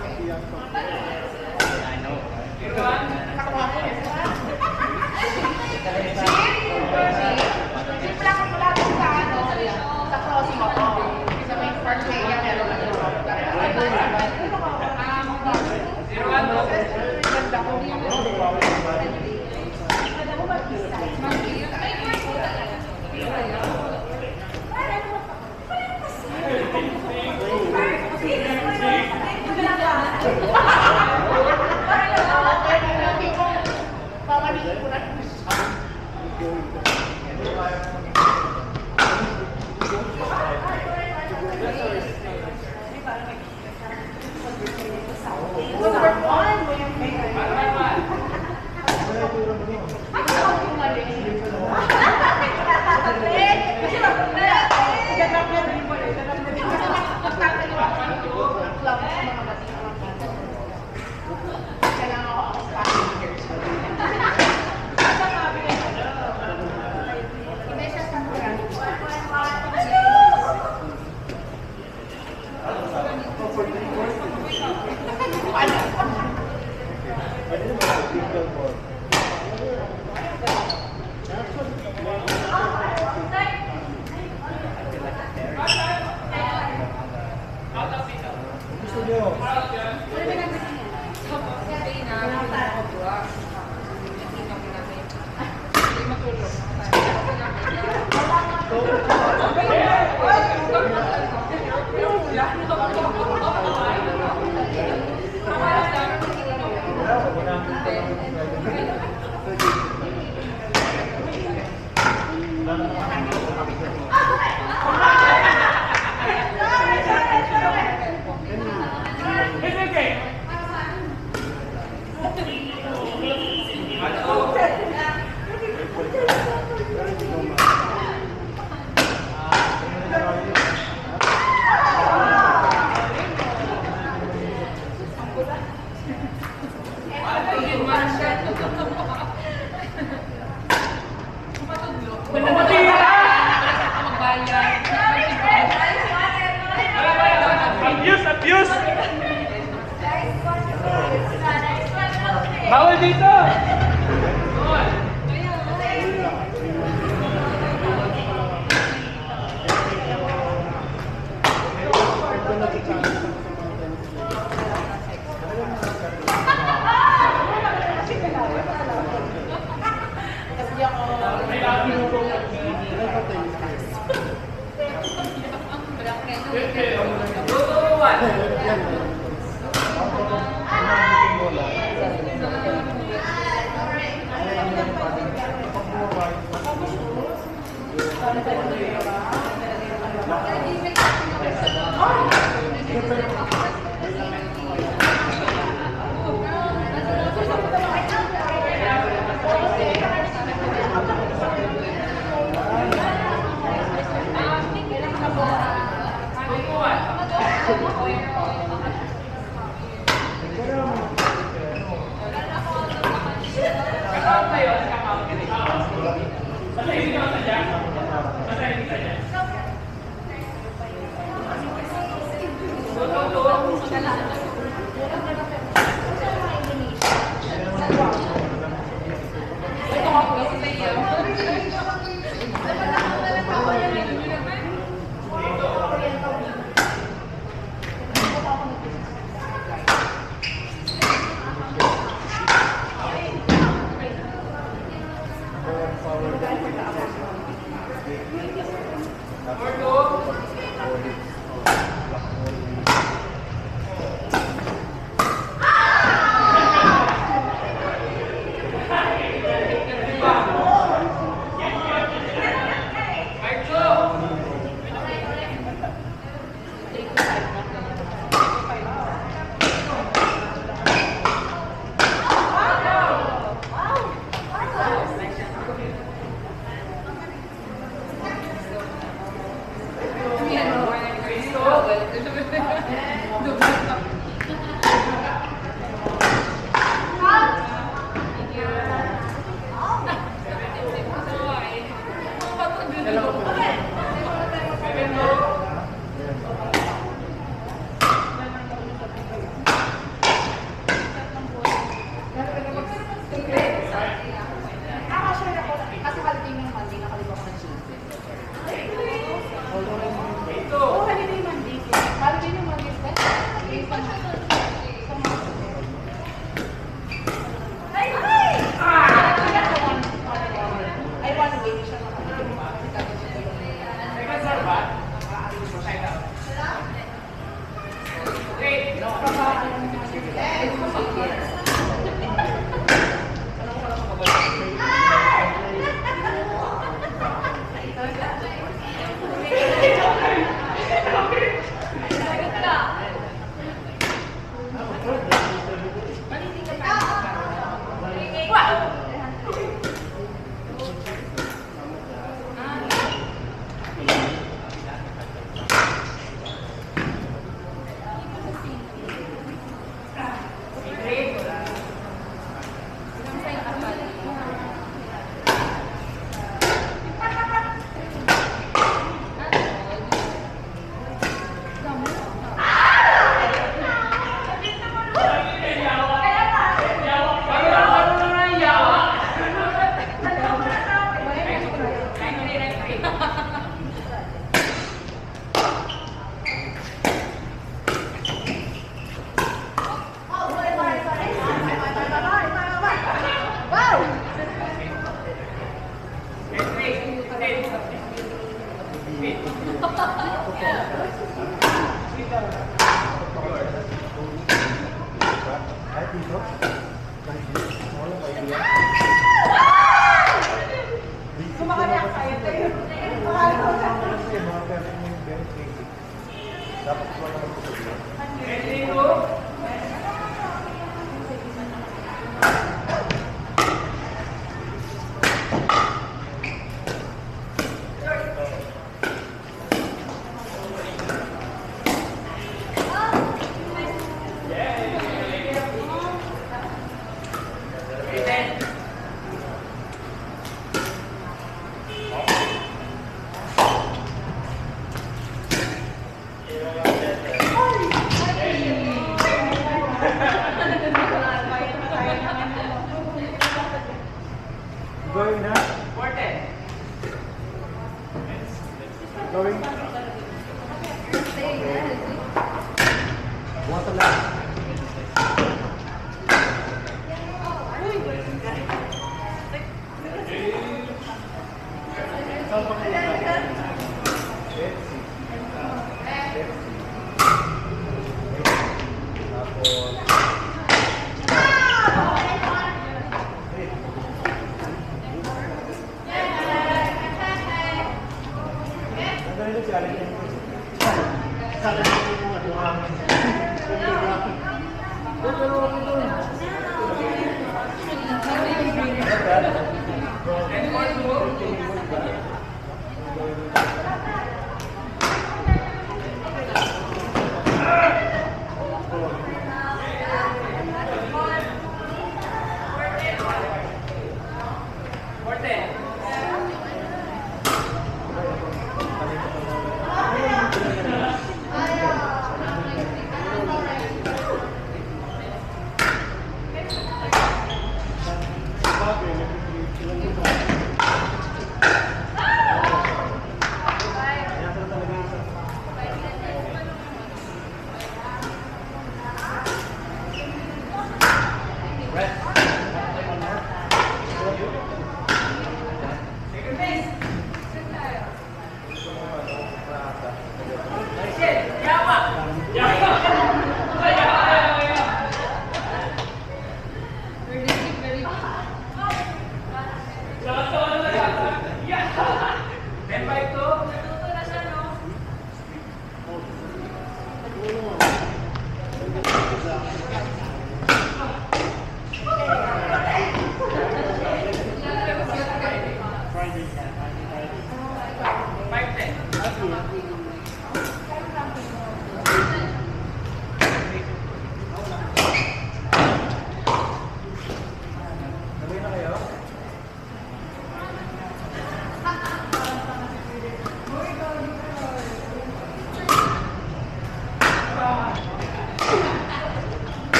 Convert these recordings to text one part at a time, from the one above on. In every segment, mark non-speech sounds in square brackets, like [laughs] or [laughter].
I know. [laughs]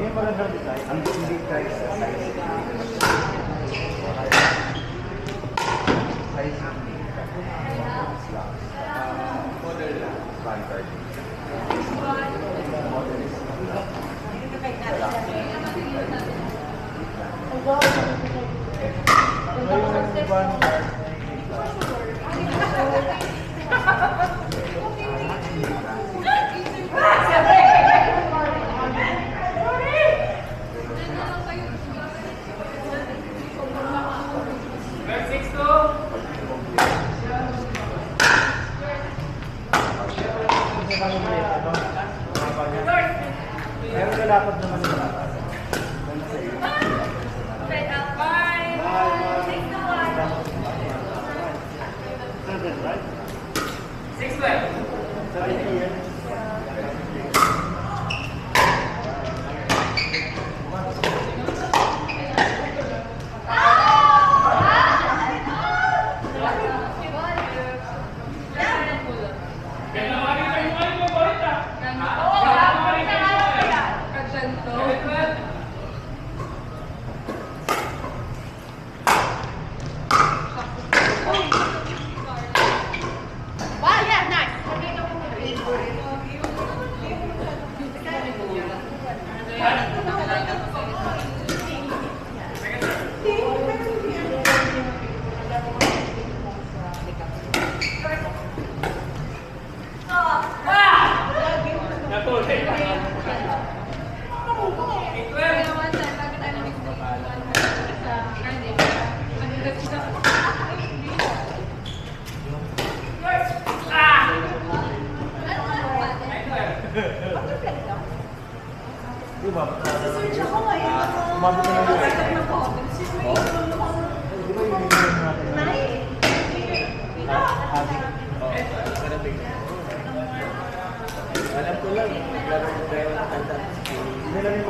Yung magandang design, ang hindi price sa size. Size hindi. Model lang. Standard. Model is Ano yung vanguard Di ba? Umabot na lang yun. Di ba yung? Alam ko lang, naglaro ko kayo ng kanta. Hindi lang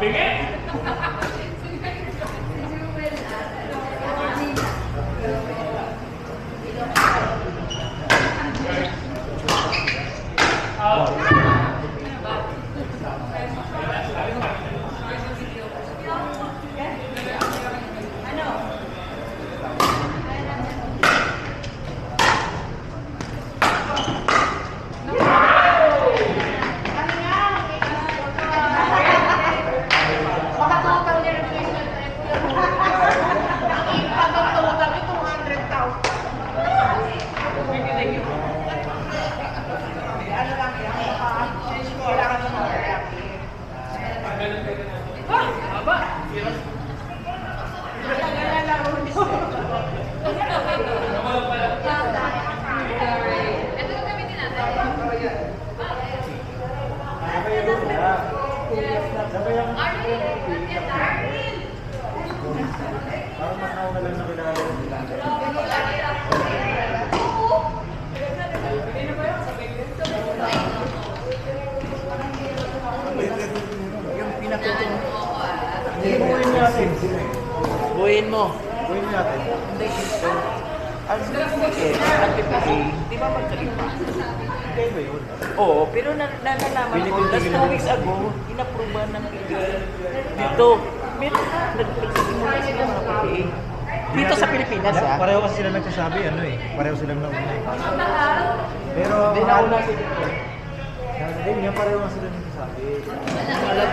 Bigay! okay. Di ba magkaiba? Magkaiba yun. Oo, pero na nalalaman ko, last two weeks ago, inaproba ng PDA. Dito, meron na, nagsimula sila mga PDA. Dito sa Pilipinas, ha? Ah. Pareho kasi sila nagsasabi, ano eh. Pareho sila nang una eh. Pero, Hindi na una si Dito. Hindi, pareho sila nagsasabi. Alam,